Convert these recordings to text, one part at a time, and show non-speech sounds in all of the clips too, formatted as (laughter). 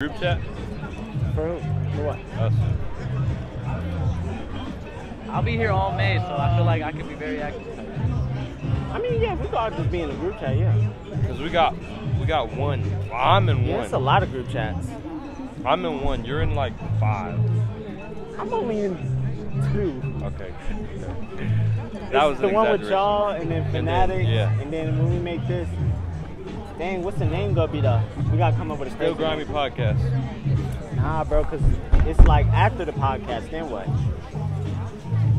Group chat? For, who? for what? Us. I'll be here all May, so I feel like I can be very active. I mean, yeah, we could all just be in a group chat, yeah. Cause we got we got one. I'm in Yeah, one. it's a lot of group chats. I'm in one. You're in like five. I'm only in two. Okay. that was the an one with y'all and then And then- Fanatic. yeah. And then when we make this, dang, what's the name gonna be though? We gotta come up with a Still grimy name. podcast. Nah, bro, cause it's like after the podcast. Then what?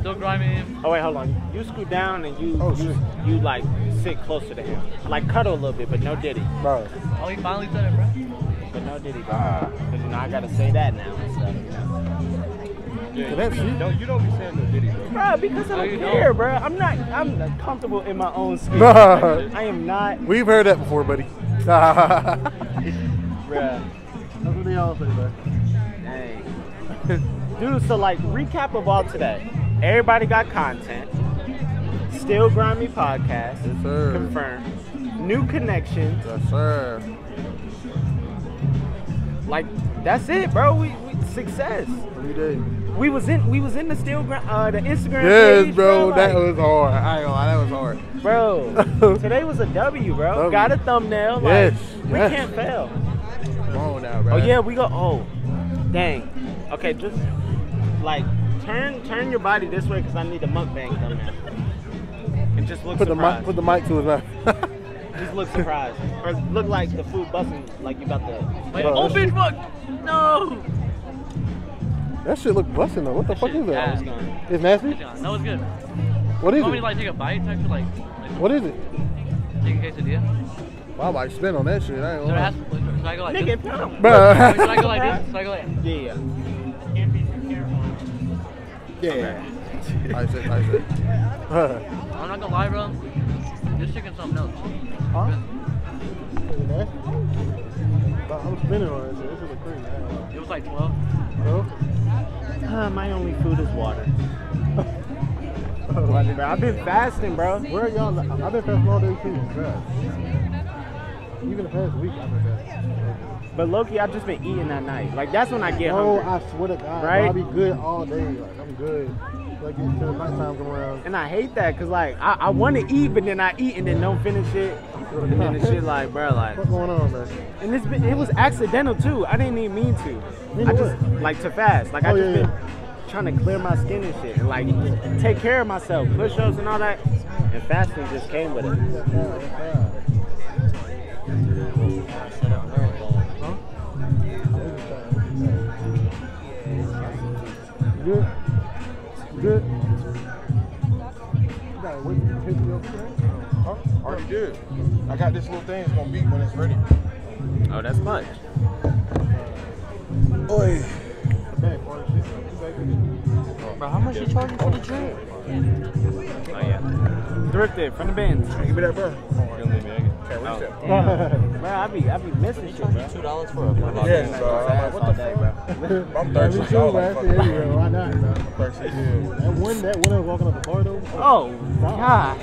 Still grimy. Oh wait, hold on. You scoot down and you Oh, you, you like sit closer to him, like cuddle a little bit, but no Diddy, Bro, Oh, he finally said it, bro. but no Diddy, bro. Cause you know I gotta say that now and stuff. Yeah, that's you, you? don't you don't be saying no Diddy, bro. Bro, because I No, don't care, don't. bro. I'm not. I'm comfortable in my own skin. Nah. I am not, we've heard that before, buddy. (laughs) That's what they all say, man. Dang. Dude, so like recap of all today. Everybody got content. Still grimy podcast. Yes, sir. Confirmed. New connections. Yes, sir. Like that's it, bro. We, we success. Every day. We was in we was in the still gra- uh the Instagram Yes, page, bro, that like, was hard. I ain't gonna lie, that was hard. bro. (laughs) today was a W, bro. W. Got a thumbnail. Like, Yes, we yes. can't fail. Come on now, bro. Oh yeah, we go. Oh, dang. Okay, just like turn turn your body this way because I need a mukbang thumbnail. And just look Put the surprised. mic, put the mic to his mouth. (laughs) just look surprised, or look like the food busting, like you about to. Wait, Bro, that fuck! No! That shit look busting though. What the That fuck shit is that? ass. It's nasty. No, it's good. What is You is want me to it? like take a bite, type of like, like What is it? take a quesadilla? Well, I might spin on that shit. I ain't Should I, gonna ask, lie. should I go like Nigga, this? pound. Wait, Bro. Should I go like this? Should I go like (laughs) Yeah. Yeah. I said, I said. (laughs) I'm not gonna lie, bro. This chicken's something else. Huh? I'm spinning on it. This is a cream. It was like 12. Bro. Uh, my only food is water. (laughs) Bro, I've been fasting, bro. Where are y'all? I've been fasting all day too. Bro. Even the past week, I've been fasting. But Loki, I've just been eating that night. Like that's when I get Oh, hungry. I swear to God, Right? bro, I be good all day. Like I'm good. Like get to the nighttime come around. And I hate that because like I, I want to eat, but then I eat and then don't finish it. And then the shit like, bro, like, What's going on, man? and it's been, it was accidental too. I didn't even mean to. Mean I just like to fast. Like I Oh, just yeah, been trying to clear my skin and shit, and like take care of myself, push-ups and all that. And fasting just came with it. Good. Good. Already did. I got this little thing. It's gonna beep when it's ready. Oh, that's much. Oi. Bro, how much you charging for the drink? Oh yeah. Thrifted from the bins. Give me that, bro. You gonna leave me hanging? Okay, reach that. Damn. bro, I be I be missing shit, bro. Two dollars for a fucking Yeah, Like, so I'm like, what all the day, bro. I'm Yeah, me thirsty. too, Y'all man. like Yeah, yeah, why not, man? thirsty. Yeah. That one, that one was walking up the corridor. Oh gosh.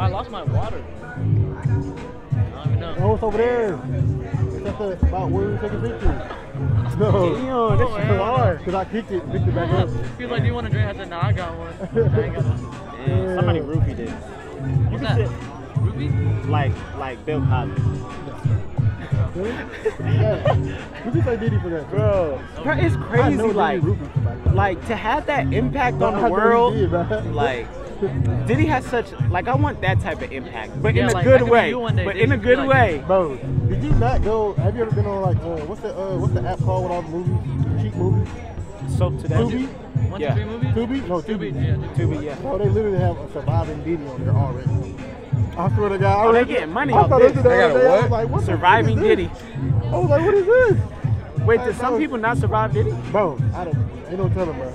Bro, I lost my water. I don't even know. Oh, it's over there. It's at the spot where we were taking pictures. No. Damn, this shit oh, hard. Because I kicked it, picked it back up. (laughs) He was like, do you want a drink? I said, nah, I got one. (laughs) I ain't got one. Damn, somebody roofie did. You What's can that? sit Ruby? like like Bill Cosby. Really? yeah. You can say Diddy for that. Bro, bro, it's crazy. Like, like to have that impact on the world. did. Like, Diddy has such like I want that type of impact, but Yeah, in a like, good that could be way. day, But dude. in a good like- way. Bro, did you not go? Have you ever been on like uh, what's the uh, what's the app called with all the movies, cheap movies? So today. that. Tubi, One, Yeah. two, three movies? Tubi, no Tubi, Tubi. yeah. Tubi. Tubi, yeah. Bro, they literally have a surviving Diddy on there already. I swear to God, I Oh, they read- getting money I off thought this. they, did that They got a. I what? was like, what the Surviving fuck Diddy. this? I was like, what is this? Wait, did some people not survive Diddy? Bro, I don't, they don't tell telling, bro.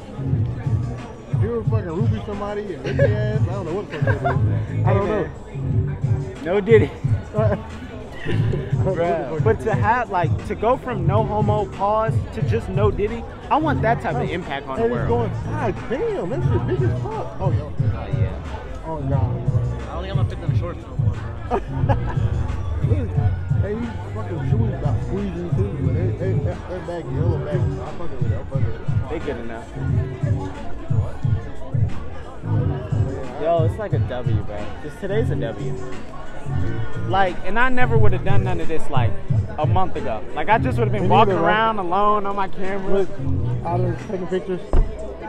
If you were fucking Ruby somebody and lick their ass, I don't know what the fuck that is. I don't know. No Diddy. I don't know what the Bruh. But to have like to go from no homo pause to just no Diddy, I want that type of impact on the and it's world. going, God damn, that shit big as fuck. Oh, yo. Oh yeah. Oh, God. I don't think I'm gonna fit them shorts no more. Look, (laughs) hey, these fucking shoes got squeezing too. But they, they, That, that bag, yellow bag. I'm fucking with it. I'm fucking with it. They good enough. Yo, it's like a W, bro. Just today's a W. Like, and I never would have done none of this like a month ago. Like, I just would have been Me walking neither, right? around alone on my camera Look, I taking pictures.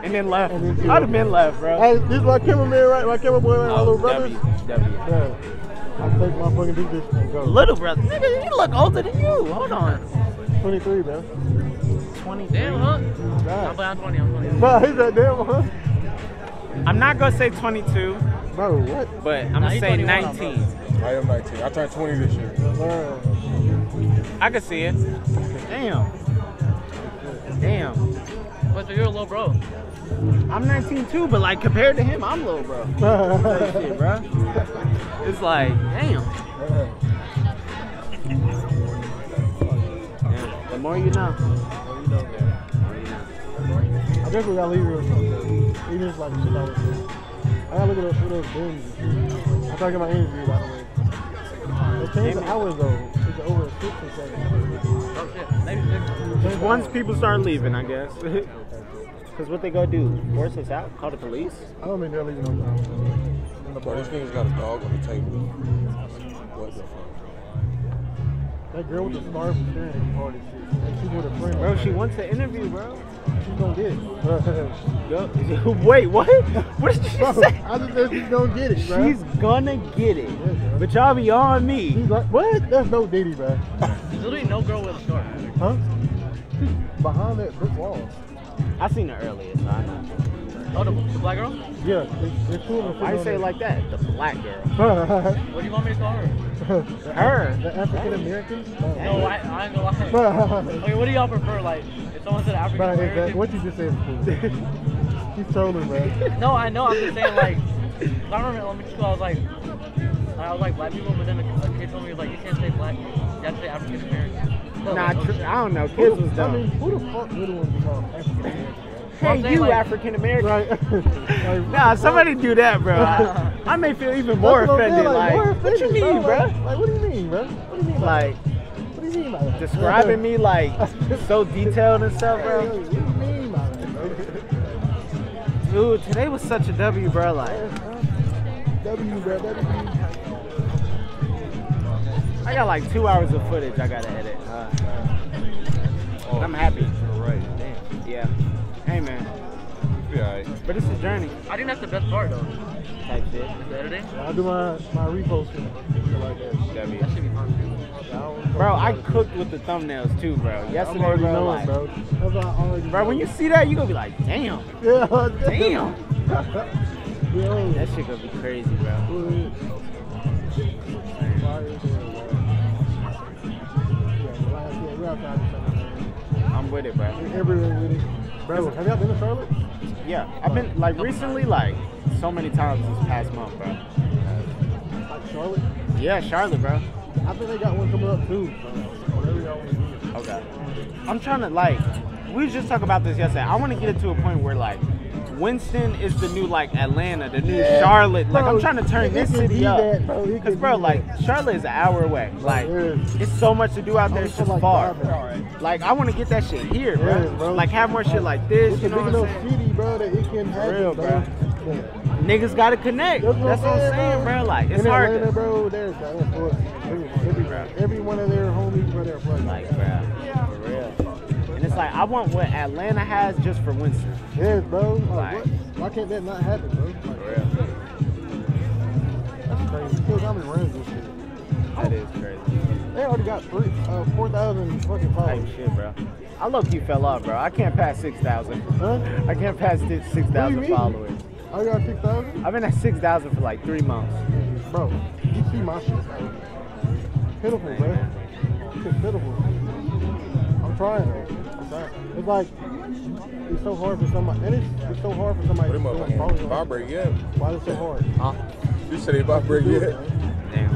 and then left. And then- I'd have been left, bro. Hey, this is my cameraman, right? My camera boy, right? My Oh, little brother. W, W. Yeah. I take my fucking pictures and go. Little brother, nigga, you look older than you. Hold on. 23, bro. 20. Damn, huh? Nah. I'm, playing- I'm 20. I'm 20. Bro, he's that damn, huh? I'm not gonna say 22, Bro, what? but I'm gonna say 19. I am 19. I turned 20 this year. Bro. I can see it. Damn. Damn. But you're a little bro. I'm 19 too, but like compared to him, I'm little, bro. (laughs) Shit, bro. It's like, damn. Damn. The more you know. I definitely gotta leave here or something. Even if it's like six hours. I gotta look at those, at those bins. I'm talking about interview, by the way. They changed the hours though. It's over at six or seven. Oh shit. Maybe six. Once people start leaving, I guess. (laughs) Because what they go do? Force us out? Call the police? I don't think they're leaving no time. The Bro, this nigga's got a dog on the table. What the fuck? That girl with the scarf was staring at you hard as shit. She with a friend. Bro, she wants the interview, bro. She's gonna get it. Yo, wait, what? What did she Bro, say? I just said she's gonna get it, bro. She's gonna get it. Yeah. But y'all be on me. She's like, what? That's no Diddy, bro. There's literally no girl with a scarf. Huh? Behind that brick wall. I seen her earlier, so I know. Oh, the, the black girl? Yeah, there's, there's two of them. Why you say it like that? The black girl. (laughs) What do you want me to call her? Her. The African American? No, I, I ain't gonna lie. (laughs) Okay, what do y'all prefer? Like, if someone said African bro, if that, what you just said is cool. She's trolling, bro. No, I know. I'm just saying, like, I remember in elementary school, I was like, I was like black people, but then a, a kid told me, he was like, you can't say black, you have to say African American. Nah, oh, tr- I don't know. Kids the- was I mean, dumb. who the fuck really wants to African American? Hey, saying, you like- African American. Right? (laughs) like, Nah, somebody do that, bro. I, (laughs) I may feel even more That's what I'm offended. saying, Like, more what you mean, bro? Like, what do you mean, bro? What do you mean? by Like, describing me like so detailed and stuff, bro. What do you mean by that, bro? Dude, today was such a W, bro. Like, W, bro. W. I got like two hours of footage I gotta edit. Uh, Oh, I'm happy. You're right. Damn. yeah. Hey, man. Be alright. But it's a journey I think that's the best part, though. type shit. The editing. I do my my reposting like that. That should be fun. Bro, I cooked with the thumbnails too, bro. Yesterday, bro, knowing, like, bro. That's what I already bro, when you see that, you gonna be like, damn, yeah, damn. (laughs) Yo, That shit gonna be crazy, bro. Fire as hell, bro. Yeah, last year, we outside of something, I'm with it, bro. Everywhere with it. Bro, have y'all been to Charlotte? Yeah, I've been like recently, like so many times this past month, bro. Like Charlotte? Yeah, Charlotte, bro. I think they got one coming up too. So, whatever y'all want to do. Okay. I'm trying to like, we was just talking about this yesterday. I want to get it to a point where like, Winston is the new like Atlanta, the new Yeah, Charlotte. Like bro, I'm trying to turn this city up. that, bro. Cause bro, like that. Charlotte is an hour away. Like Yes. it's so much to do out there. It's just like far. Like I want to get that shit here, bro. Bro. Like have more shit like this. It's You a know big what I'm enough saying? city, bro, that it can happen, real, bro. bro. Yeah. Niggas gotta connect. That's That's what I'm I'm saying, bro. Like it's In hard. Atlanta, to, bro, there's that. That's what every, every, every one of their homies, bro, they're from. Like, bro, for real. And it's like I want what Atlanta has just for Winston. Yes, bro. Like, Like- what? Why can't that not happen, bro? Like, For real. that's crazy. How many runs this shit? That is crazy. They already got three, uh, 4,000 fucking followers. shit, bro. I low key fell off, bro. I can't pass six thousand. Huh? I can't pass six What do you thousand. I got 6,000? I've been at six thousand for like three months. Bro, you see my shit, bro. Pitiful, bro. It's pitiful. I'm trying, though. I'm trying. It's like, it's so hard for somebody, and it's, it's so hard for somebody What to them like, follow motherfuckers you. vibrate yet? Why is it so hard? Huh? You said they vibrate yet? Damn.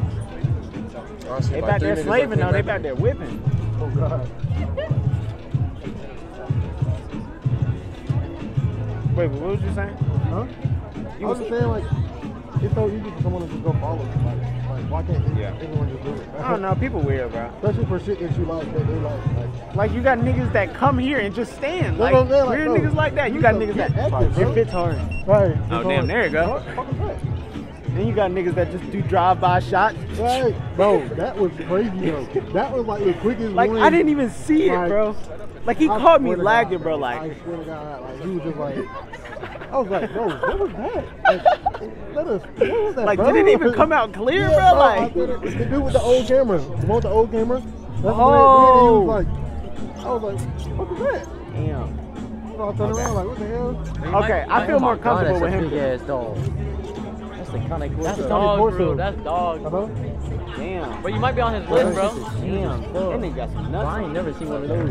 Honestly, They about back there slaving though. They came back there whipping. Oh, God. Wait, what was you saying? Huh? You I was was- just saying, like, it's so easy for someone to just go follow. Like, like why can't Yeah. everyone just do it? I don't know. People weird, bro. Especially for shit that you like, that they like. like Like you got niggas that come here and just stand. Like what I'm saying, like, weird bro, niggas like that. You you got niggas that active, it bro. fits hard. right. Oh damn, there you go. What the fuck is that? Then you got niggas that just do drive-by shots. Right, bro, that was crazy though. That was like the quickest Like one. I didn't even see it, Like, bro. Like he I caught me swear lagging, God, bro. I Like swear to God, like he was just like, I was like, bro, what was that? Like, let us, what was that, Like, bro? did it even come out clear, Yeah, bro? I Like- did it. the dude with the old camera, the one with the old camera. That's Oh. what it did. He was like, I was like, what was that? damn. So I turned around like, what the hell? Okay, I feel more comfortable with him. big ass dog. That's the kind of That's Tony dog, Corso. bro. That's dog. Uh-huh. Damn. But you might be on his list, bro. Damn. That nigga got some nuts. I ain't never seen one of those.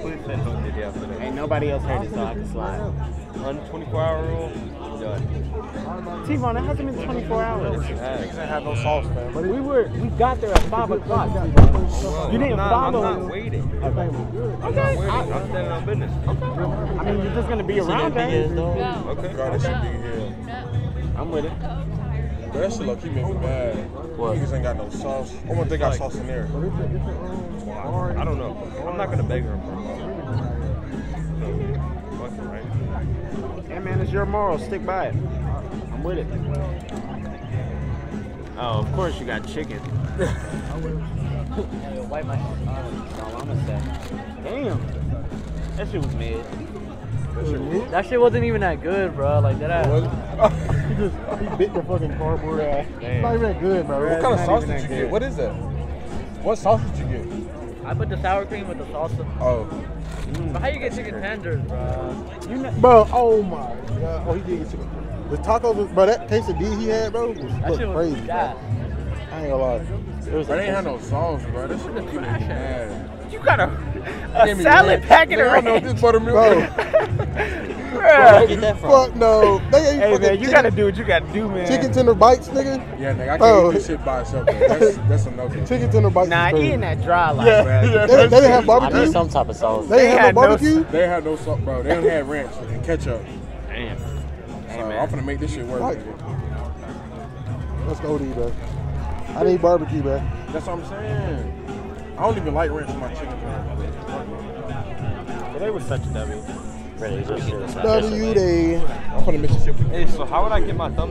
Please send home the after. Ain't nobody else heard it, so I can slide. Run 24 hour rule. Done. T-Bone, it hasn't been 24 hours. Niggas ain't have no sauce, fam. We were, we got there at 5 o'clock. You didn't I'm not, follow. I'm not waiting. That thing. I'm not waiting. I'm standing on business. Okay. I mean, you're just gonna be around big ass that. dog. Okay. God, that shit big here. I'm with it. But that shit low key make me mad. What? Niggas ain't got no sauce. I wonder if they got sauce in there. But it's a, it's a, I don't know. I'm not gonna beg her for So, fuck it, right? Yeah, man, it's your moral. Stick by it. I'm with it. Oh, of course you got chicken. Wipe my That's all I'm gonna say. Damn. That shit was mid. That shit wasn't even that good, bro. Like that. Was ass- (laughs) he just, he bit the fucking cardboard ass. It's Damn. not even that good, bro. What kind of not sauce did you that get? What is that? What sauce did you get? I put the sour cream with the salsa. Oh, But how you get chicken tenders, bro? You know, Bro, oh my god. Oh, he did get chicken. The tacos, was, bro, that quesadilla he had, bro, was That looked shit was crazy. gas. I ain't gonna lie. It was bro, they ain't had no sauce, bro. That shit make me trash you got a, Gave salad ranch. packet Nigga, of I don't know this (laughs) buttermilk. Bro. Bro, get that from? Fuck no. They ain't hey, fucking man, you chicken. gotta do what you gotta do, man. chicken tender bites, nigga. Yeah, nigga, I can't Bro. eat this shit by itself. Bro. That's (laughs) that's a. Chicken tender bites. Nah, eating that dry like, Yeah, bruh. yeah, they, they didn't have barbecue. I need some type of sauce. They They have had no no- barbecue. They had no sauce, bro. They don't have ranch and ketchup. Damn. So Hey I'm man. finna make this shit work. Right. Let's go, D, bro. I need barbecue, bro. That's what I'm saying. I don't even like ranch in my chicken. bro. they were such a W. Really. W Day. I'm finna mix this shit Hey, so how would I get my thumb?